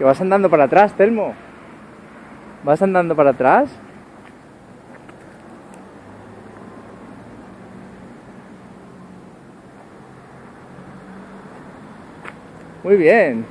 Que vas andando para atrás, Telmo. ¿Vas andando para atrás? Muy bien.